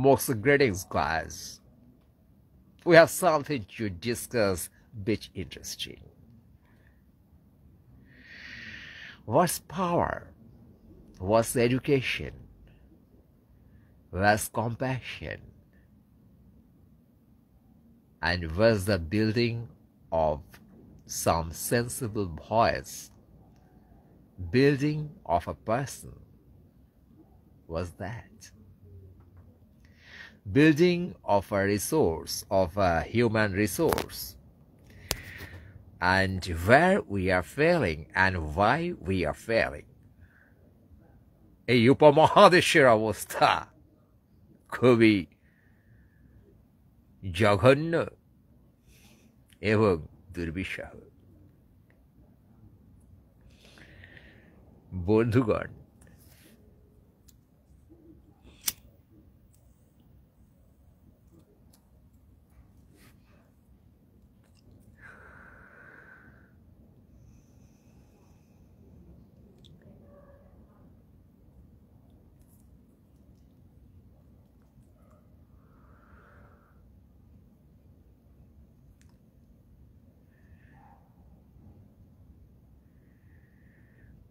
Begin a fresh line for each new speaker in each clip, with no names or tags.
Most greetings, guys. We have something to discuss which interesting. What's power? What's education? What's compassion? And what's the building of some sensible voice? Building of a person was that? Building of a resource, of a human resource. And where we are failing and why we are failing. এই উপমহাদেশের অবস্থা খুবই জঘন্য এবং দুর্বিষহ বন্ধুগণ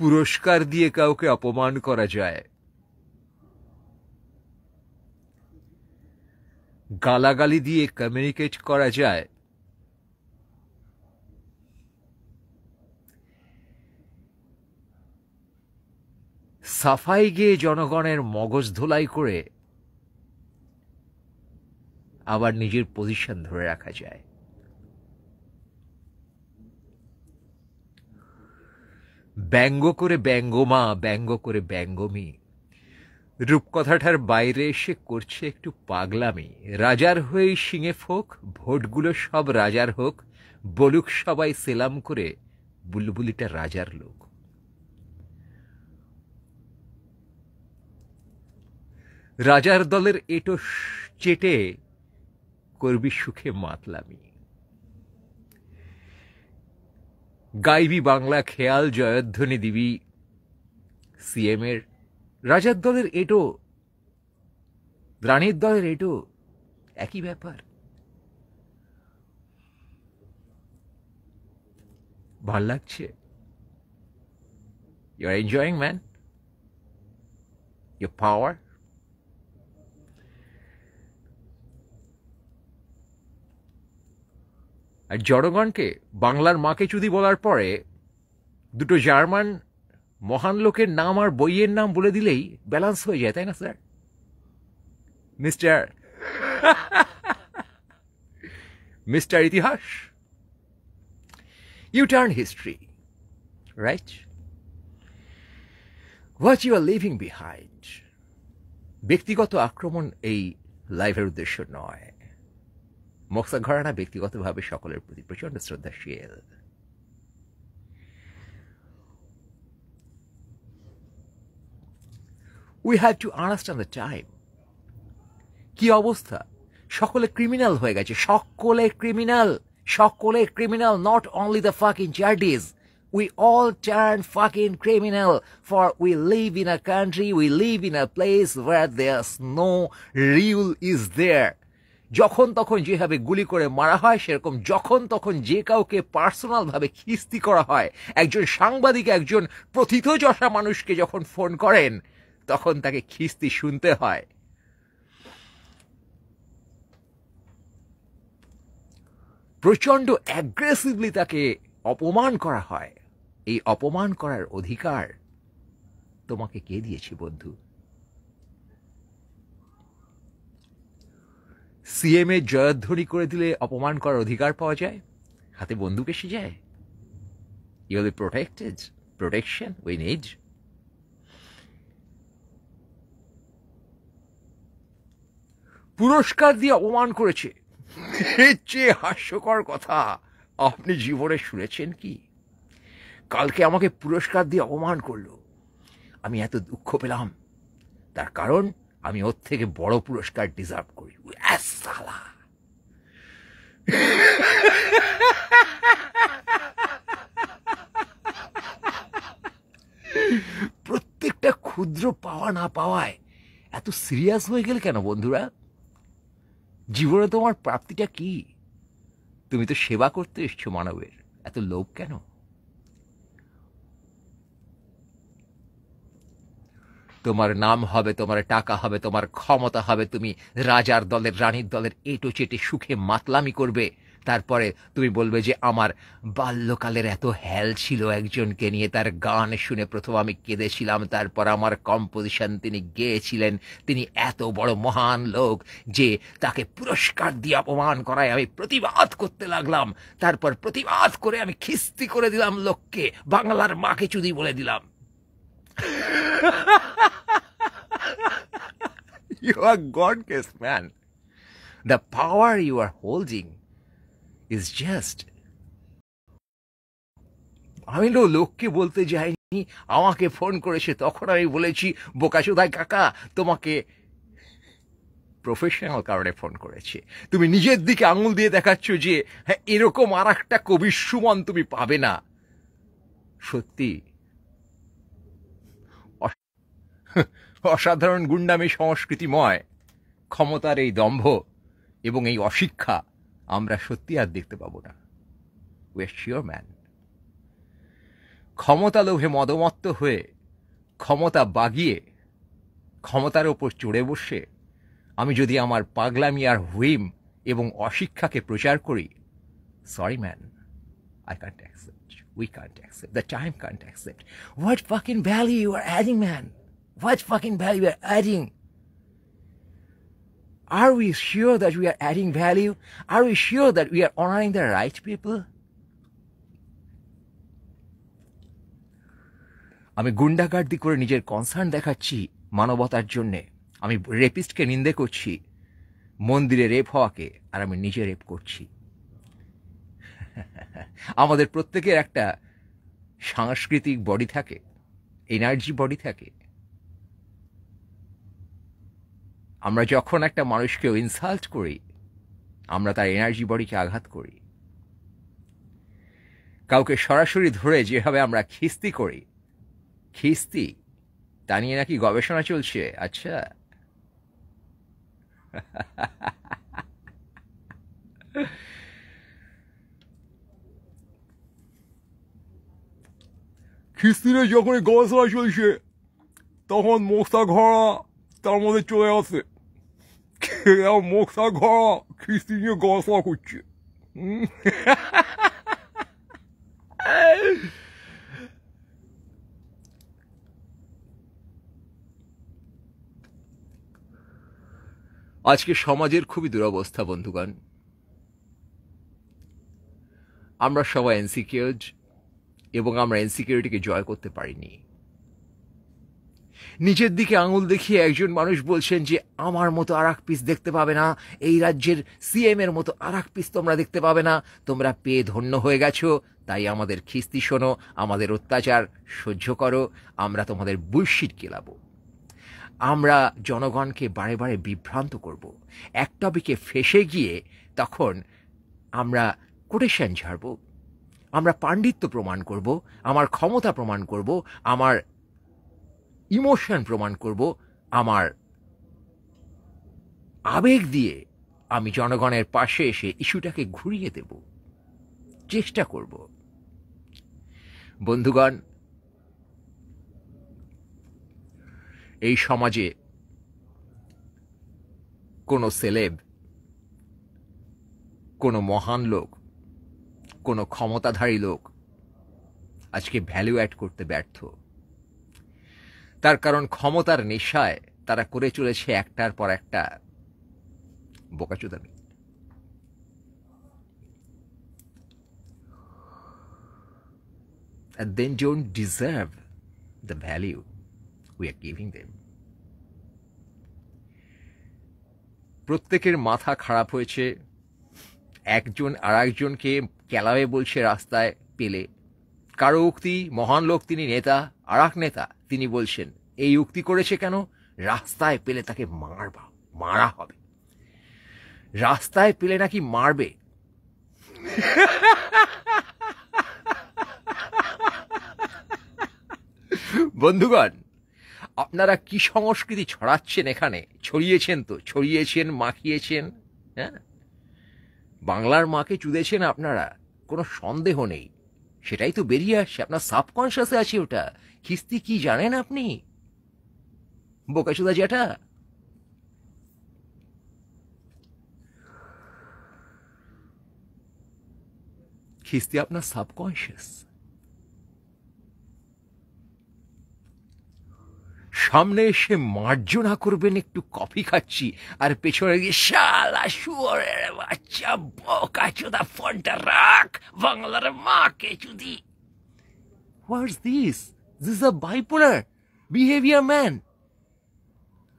পুরস্কার দিয়ে কাউকে অপমান করা যায়। গালাগালি দিয়ে কমিউনিকেট করা যায়। সাফাই গিয়ে জনগণের মগজ ধোলাই করে আবার নিজের পজিশন ধরে রাখা যায়। ব্যঙ্গ করে ব্যঙ্গমা ব্যঙ্গ করে ব্যঙ্গমি রূপকথাটার বাইরে এসে করছে একটু পাগলামি। রাজার হয়েই শিঙে ফোক, ভোটগুলো সব রাজার হোক, বলুক সবাই সেলাম করে বুলবুলিটা রাজার লোক। রাজার দলের এটো চেটে করবি সুখে মাতলামি। গাইবি বাংলা খেয়াল জয়ধ্বনি দিবি সিএম এর। রাজার দলের এটো, রানীর দলের এটো, একই ব্যাপার। ভালো লাগছে। You are enjoying man your power আর জনগণকে বাংলার মাকে চুদি বলার পরে দুটো জার্মান মহান লোকের নাম আর বইয়ের নাম বলে দিলেই ব্যালান্স হয়ে যায়, তাই না, স্যার? মিস্টার মিস্টার ইতিহাস you turn history right what you are living behind ব্যক্তিগত আক্রমণ এই লাইভের উদ্দেশ্য নয়। মক্সা ঘরানা ব্যক্তিগতভাবে সকলের প্রতি প্রচণ্ড শ্রদ্ধাশীল। We have to understand the time কি অবস্থা? সকলে ক্রিমিনাল হয়ে গেছে। সকলে ক্রিমিনাল সকলে criminal not only the fucking চার্টিস we all turn fucking criminal, for we live in a country, we live in a place where there's no rule is there. যখন তখন যেভাবে গুলি করে মারা হয়, সেরকম যখন তখন যে কাউকে পার্সোনালভাবে খিস্তি করা হয়, একজন সাংবাদিক, একজন প্রথিতযশা মানুষকে যখন ফোন করেন, তখন তাকে খিস্তি শুনতে হয়। প্রচণ্ড অ্যাগ্রেসিভলি তাকে অপমান করা হয়। এই অপমান করার অধিকার তোমাকে কে দিয়েছি বন্ধু? সিএম এর জয়ধ্বনি করে দিলে অপমান করার অধিকার পাওয়া যায়? হাতে বন্দুক এসে যায়? You be protected protection we need পুরস্কার দিয়ে অপমান করেছে। এর চেয়ে হাস্যকর কথা, আপনি জীবনে শুনেছেন কি? কালকে আমাকে পুরস্কার দিয়ে অপমান করল। আমি এত দুঃখ পেলাম। তার কারণ? আমি ওর থেকে বড় পুরস্কার ডিজার্ভ করি। সালা। প্রত্যেকটা ক্ষুদ্র পাওয়া না পাওয়ায় এত সিরিয়াস হয়ে গেলে কেন বন্ধুরা? জীবনে তোমার প্রাপ্তিটা কি? তুমি তো সেবা করতে এসছো মানবের। এত লোভ কেন? তোমার নাম হবে, তোমার টাকা হবে, তোমার ক্ষমতা হবে, তুমি রাজার দলের, রানীর দলের এটো চেটে সুখে মাতলামি করবে। তারপরে তুমি বলবে যে, আমার বাল্যকালের এত হ্যাল ছিল একজনকে নিয়ে, তার গান শুনে প্রথম আমি কেঁদেছিলাম, তারপর আমার কম্পোজিশন তিনি গেয়েছিলেন, তিনি এত বড় মহান লোক যে তাকে পুরস্কার দিয়ে অপমান করায় আমি প্রতিবাদ করতে লাগলাম। তারপর প্রতিবাদ করে আমি খিস্তি করে দিলাম লোককে, বাংলার মাকে চুদি বলে দিলাম। you are godless man. The power you are holding is just আমি তো লোককে বলতে যাইনি, আমাকে ফোন করেছে, তখন আমি বলেছি বোকাচোদায় কাকা, তোমাকে প্রফেশনাল কারণে ফোন করেছে। তুমি নিজের দিকে আঙুল দিয়ে দেখাচ্ছ যে হ্যাঁ এরকম আর একটা কবির সুমন তুমি পাবে না। সত্যি অসাধারণ গুন্ডামি সংস্কৃতিময় ক্ষমতার এই দম্ভ এবং এই অশিক্ষা আমরা সত্যি আর দেখতে পাবো না উই আর শিওর ম্যান ক্ষমতা লোভে মদমত্ত হয়ে ক্ষমতা বাগিয়ে ক্ষমতার ওপর চড়ে বসে আমি যদি আমার পাগলামি আর হুইম এবং অশিক্ষাকে প্রচার করি sorry man I can't accept. We can't accept. The time can't accept. What fucking value you are adding, man? What fucking value are adding? Are we sure that we are adding value? Are we sure that we are honoring the right people? আমি গুন্ডাগার্দি করে নিজের concern দেখাচ্ছি মানবতার জন্যে আমি রেপিস্টকে নিন্দে করছি মন্দিরে rape হওয়াকে আর আমি নিজে রেপ করছি আমাদের প্রত্যেকের একটা সাংস্কৃতিক বডি থাকে এনার্জি বডি থাকে আমরা যখন একটা মানুষকে ইনসাল্ট করি, আমরা তার এনার্জি বডিকে আঘাত করি। কাউকে সরাসরি ধরে যেভাবে আমরা খিস্তি করি, খিস্তি, তা নিয়ে নাকি গবেষণা চলছে? আচ্ছা।
খিস্তিরে যখন গবেষণা চলছে, তখন মোস্তা ঘোড়া তার মধ্যে চলে আসে। মোক্সা ঘোড়া খিস্তি নিয়ে গবেষণা করছে হুম?
আজকে সমাজের খুবই দুরবস্থা, বন্ধুগণ। আমরা সবাই এনসিকিউরড এবং আমরা এনসিকিউরিটিকে জয় করতে পারিনি। নিজের দিকে আঙুল দেখিয়ে একজন মানুষ বলছেন যে, আমার মতো আর পিস দেখতে পাবে না। এই রাজ্যের সিএম এর মতো আর পিস তোমরা দেখতে পাবে না। তোমরা পেয়ে ধন্য হয়ে গেছো। তাই আমাদের খিস্তি শোনো, আমাদের অত্যাচার সহ্য করো। আমরা তোমাদের বুলশিট কেলাবো। আমরা জনগণকে বারে বারে বিভ্রান্ত করব। এক টপিকে ফেসে গিয়ে তখন আমরা কোটেশন ঝাড়ব। আমরা পাণ্ডিত্য প্রমাণ করব। আমার ক্ষমতা প্রমাণ করব। আমার ইমোশন প্রমাণ করব আমার আবেগ দিয়ে আমি জনগণের পাশে এসে ইস্যুটাকে ঘুরিয়ে দেব। চেষ্টা করব। বন্ধুগণ, এই সমাজে কোনো সেলেব, কোনো মহান লোক, কোনো ক্ষমতাধারী লোক আজকে ভ্যালু অ্যাড করতে ব্যর্থ। তার কারণ ক্ষমতার নেশায় তারা করে চলেছে একটার পর একটা বোকাচুদামি। And then don't deserve the value we are giving them. প্রত্যেকের মাথা খারাপ হয়েছে। একজন আর একজনকে কেলাবে বলছে রাস্তায় পেলে। কারও উক্তি মহান লোক, তিনি নেতা, আর নেতা। তিনি বলছেন, এই উক্তি করেছে কেন? রাস্তায় পেলে তাকে মারবা, মারা হবে। রাস্তায় পেলে নাকি মারবে? বন্ধুগণ, আপনারা কি সংস্কৃতি ছড়াচ্ছেন এখানে? ছড়িয়েছেন তো, ছড়িয়েছেন, মাখিয়েছেন হ্যাঁ? বাংলার মাকে চুদেছেন আপনারা, কোনো সন্দেহ নেই। সেটাই তো বেরিয়ে আসছে, আপনার সাবকনশিয়াসে আছে ওটা। খিস্তি কি জানেন আপনি? বোকাচুদা জ্যাঠা। খিস্তি আপনার সাবকনশিয়াস। সামনে এসে মার্জনা করবেন, একটু কফি খাচ্ছি, আর পেছনে গিয়ে শালা শুয়ারের বাচ্চা বোকা চোদা ফোনটা রাখ, বাংলার মাকে চুদি। What's this this a bipolar behaviour man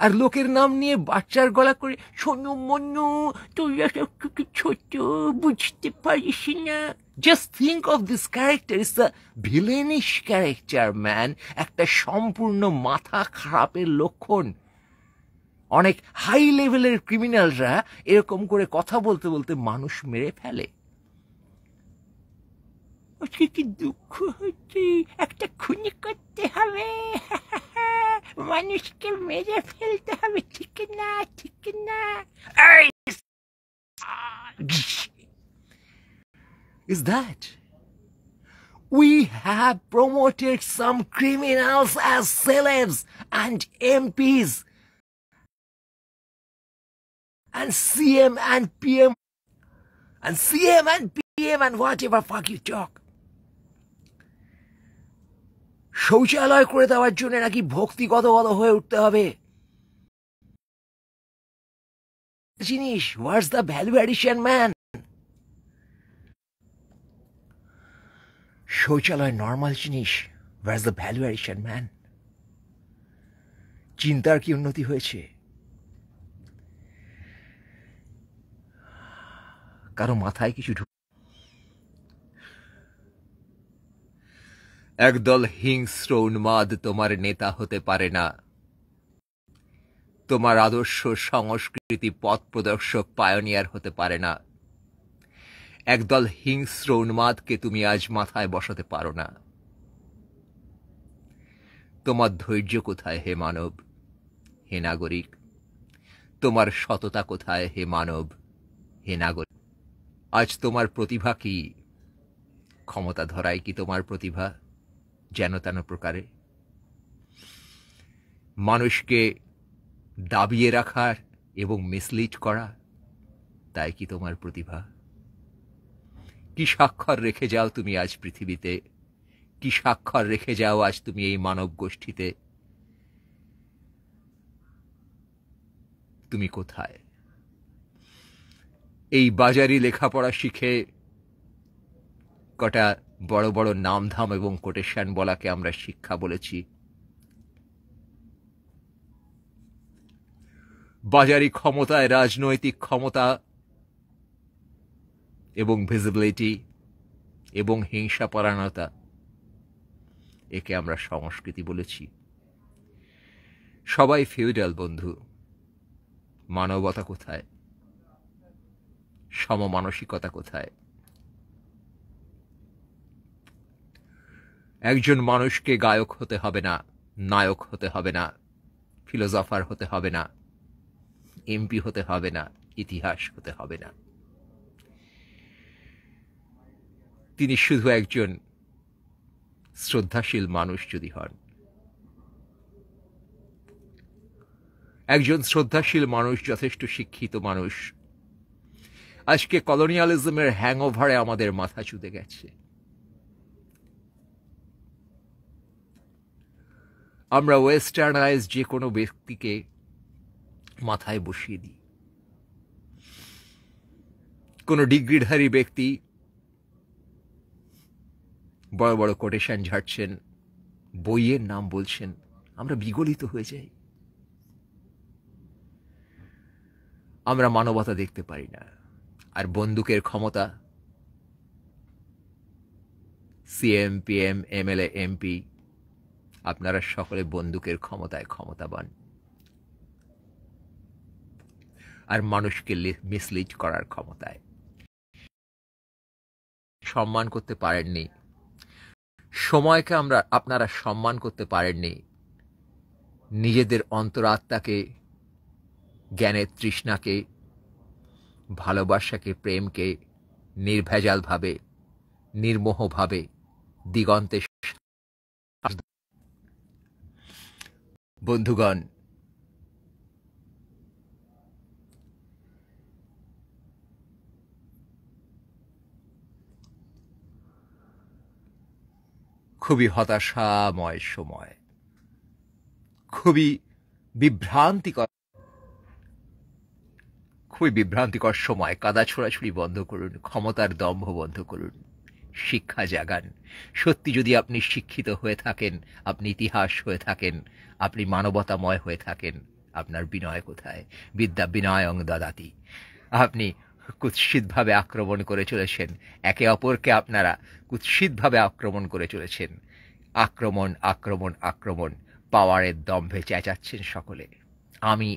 আর লোকের নাম নিয়ে বাচ্চার গলা করে, শোনো মনু, তুই ছোট, বুঝতে পারিস না। Just think of this character is the villainish character man একটা সম্পূর্ণ মাথা খারাপের লক্ষণ। অনেক হাই লেভেলের ক্রিমিনালরা এরকম করে কথা বলতে বলতে মানুষ মেরে ফেলে। আজকে কি দুঃখ হচ্ছে একটা খুনি করতে হবে মানুষকে মেরে ফেলতে হবে ঠিক না ঠিক না এই, Is that we have promoted some criminals as celebs and MPs and CM and PM and CM and PM and whatever fuck you talk. শৌচালয় করে দেওয়ার জন্য নাকি ভক্তিগতগত হয়ে উঠতে হবে? জিনিস what's the value addition man শৌচালয় নর্মাল জিনিস what's the value addition man চিন্তার কি উন্নতি হয়েছে? কারও মাথায় কিছু একদল হিংস্র উন্মাদ তোমার নেতা হতে পারে না। তোমার আদর্শ সংস্কৃতি পথ প্রদর্শক পায়োনিয়ার হতে পারে না। একদল হিংস্র উন্মাদকে তুমি আজ মাথায় বসাতে পারো না। তোমার ধৈর্য কোথায় হে মানব? হে নাগরিক, তোমার সততা কোথায় হে মানব? হে নাগরিক, আজ তোমার প্রতিভা কি? ক্ষমতা ধরাই কি তোমার প্রতিভা? যেন তেন প্রকারে। মানুষকে দাবিয়ে রাখার এবং মিসলিড করা, তাই কি তোমার প্রতিভা? কি স্বাক্ষর রেখে যাও তুমি আজ পৃথিবীতে? কি স্বাক্ষর রেখে যাও আজ তুমি এই মানব গোষ্ঠীতে? তুমি কোথায়? এই বাজারি লেখাপড়া শিখে কটা বড় বড় নামধাম এবং কোটেশন বলাকে আমরা শিক্ষা বলেছি। বাজারি ক্ষমতায় রাজনৈতিক ক্ষমতা এবং ভিজিবিলিটি এবং হিংসাপরায়ণতা, একে আমরা সংস্কৃতি বলেছি। সবাই ফিউডাল বন্ধু। মানবতা কোথায়? সমমানসিকতা কোথায়? একজন মানুষকে গায়ক হতে হবে না, নায়ক হতে হবে না ফিলোজফার হতে হবে না, এমপি হতে হবে না, ইতিহাস হতে হবে না। তিনি শুধু একজন শ্রদ্ধাশীল মানুষ যদি হন। একজন শ্রদ্ধাশীল মানুষ, যথেষ্ট শিক্ষিত মানুষ। আজকে কলোনিয়ালিজমের হ্যাংওভারে আমাদের মাথা চুদে গেছে। আমরা ওয়েস্টার্নাইজ যে কোনো ব্যক্তিকে মাথায় বসিয়ে দিই। কোনো ডিগ্রিধারী ব্যক্তি বড় বড় কোটেশন ঝাড়ছেন, বইয়ের নাম বলছেন, আমরা বিগলিত হয়ে যাই। আমরা মানবতা দেখতে পারি না। আর বন্দুকের ক্ষমতা সিএম পিএম এমএলএ এমপি আপনারা সকলে বন্দুকের ক্ষমতায় ক্ষমতাবান। আর মানুষকে মিসলিড করার ক্ষমতায়। সম্মান করতে পারেননি। সময়কে আমরা, আপনারা সম্মান করতে পারেননি। নিজেদের অন্তরাত্মাকে, জ্ঞানের তৃষ্ণাকে, ভালোবাসাকে, প্রেমকে নির্ভেজালভাবে, নির্মোহভাবে, দিগন্তে বন্ধুগণ। খুবই হতাশাময় সময়। খুবই বিভ্রান্তিকর খুবই বিভ্রান্তিকর সময়। কাদা ছোড়াছুড়ি বন্ধ করুন, ক্ষমতার দম্ভ বন্ধ করুন। শিক্ষা জাগান। সত্যি যদি আপনি শিক্ষিত হয়ে থাকেন, আপনি ইতিহাস হয়ে থাকেন, আপনি মানবতাময় হয়ে থাকেন, আপনার বিনয় কোথায়? বিদ্যা বিনয়ং দাদাতি। আপনি কুৎসিতভাবে আক্রমণ করে চলেছেন, একে অপরকে আপনারা কুৎসিতভাবে আক্রমণ করে চলেছেন। আক্রমণ আক্রমণ আক্রমণ, পাওয়ারের দম্ভে চেঁচাচ্ছেন সকলে। আমি